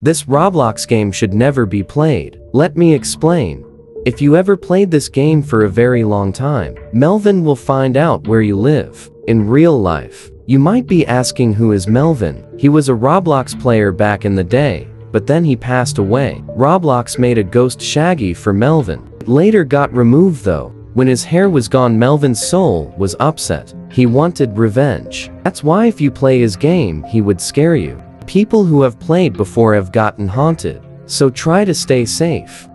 This Roblox game should never be played. Let me explain. If you ever played this game for a very long time, Melvin will find out where you live. In real life, you might be asking who is Melvin. He was a Roblox player back in the day, but then he passed away. Roblox made a ghost Shaggy for Melvin. It later got removed though. When his hair was gone Melvin's soul was upset. He wanted revenge. That's why if you play his game, he would scare you. People who have played before have gotten haunted. So try to stay safe.